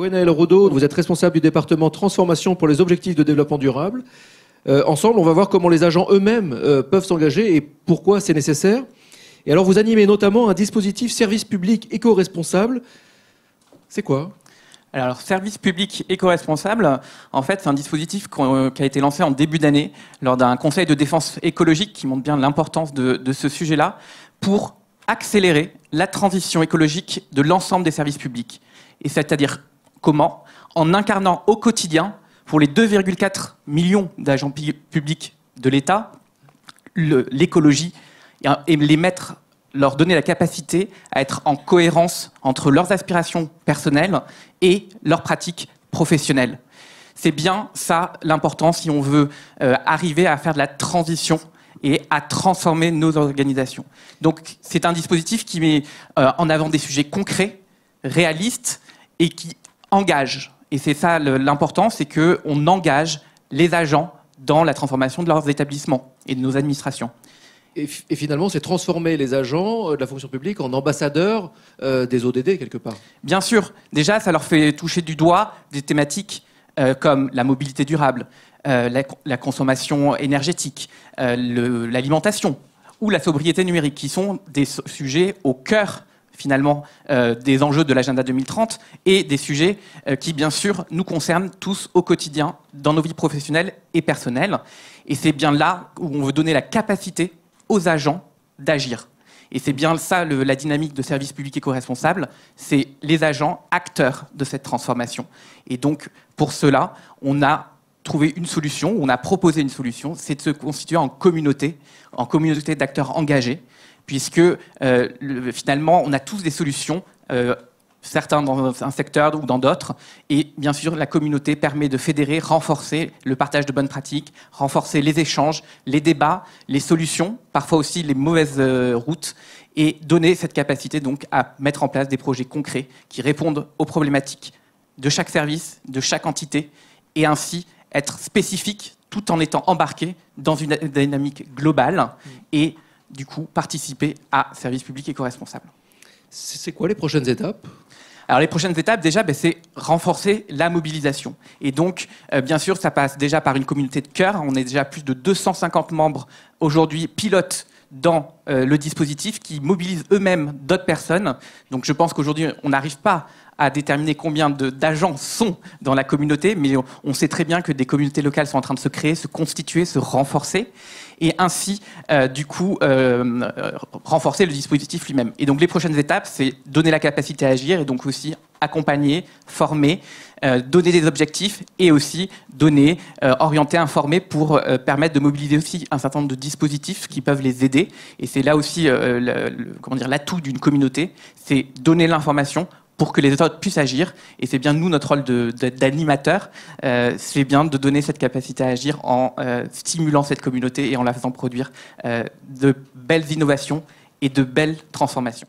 Gwenaël Rodeau, vous êtes responsable du département transformation pour les objectifs de développement durable. Euh, ensemble, on va voir comment les agents eux-mêmes euh, peuvent s'engager et pourquoi c'est nécessaire. Et alors, vous animez notamment un dispositif service public éco-responsable. C'est quoi? Alors, service public éco-responsable, en fait, c'est un dispositif euh, qui a été lancé en début d'année lors d'un conseil de défense écologique qui montre bien l'importance de, de ce sujet-là pour accélérer la transition écologique de l'ensemble des services publics. Et c'est-à-dire comment En incarnant au quotidien, pour les 2,4 millions d'agents publics de l'État, l'écologie et les mettre, leur donner la capacité à être en cohérence entre leurs aspirations personnelles et leurs pratiques professionnelles. C'est bien ça l'important si on veut euh, arriver à faire de la transition et à transformer nos organisations. Donc c'est un dispositif qui met euh, en avant des sujets concrets, réalistes et qui engage. Et c'est ça l'important, c'est qu'on engage les agents dans la transformation de leurs établissements et de nos administrations. Et, finalement, c'est transformer les agents euh, de la fonction publique en ambassadeurs euh, des ODD, quelque part. Bien sûr. Déjà, ça leur fait toucher du doigt des thématiques euh, comme la mobilité durable, la, consommation énergétique, l'alimentation ou la sobriété numérique, qui sont des sujets au cœur finalement des enjeux de l'agenda 2030 et des sujets qui, bien sûr, nous concernent tous au quotidien dans nos vies professionnelles et personnelles. Et c'est bien là où on veut donner la capacité aux agents d'agir. Et c'est bien ça la dynamique de service public éco-responsable, c'est les agents acteurs de cette transformation. Et donc, pour cela, on a trouvé une solution, on a proposé une solution, c'est de se constituer en communauté, en communauté d'acteurs engagés, puisque euh, finalement, on a tous des solutions euh, certains dans un secteur ou dans d'autres. Et bien sûr, la communauté permet de fédérer, renforcer le partage de bonnes pratiques, renforcer les échanges, les débats, les solutions, parfois aussi les mauvaises euh, routes, et donner cette capacité donc à mettre en place des projets concrets qui répondent aux problématiques de chaque service, de chaque entité, et ainsi être spécifique tout en étant embarqué dans une dynamique globale et du coup participer à service public éco-responsable. C'est quoi les prochaines étapes? Alors les prochaines étapes, déjà, ben, c'est renforcer la mobilisation. Et donc, euh, bien sûr, ça passe déjà par une communauté de cœur. On est déjà plus de 250 membres aujourd'hui pilotes dans euh, le dispositif qui mobilisent eux-mêmes d'autres personnes. Donc je pense qu'aujourd'hui, on n'arrive pas à déterminer combien d'agents sont dans la communauté, mais on, sait très bien que des communautés locales sont en train de se créer, se constituer, se renforcer, et ainsi, euh, du coup, euh, renforcer le dispositif lui-même. Et donc les prochaines étapes, c'est donner la capacité à agir, et donc aussi accompagner, former, euh, donner des objectifs et aussi donner, orienter, informer pour permettre de mobiliser aussi un certain nombre de dispositifs qui peuvent les aider. Et c'est là aussi l'atout d'une communauté, c'est donner l'information pour que les autres puissent agir. Et c'est bien nous, notre rôle d'animateur, euh, c'est bien de donner cette capacité à agir en euh, stimulant cette communauté et en la faisant produire euh, de belles innovations et de belles transformations.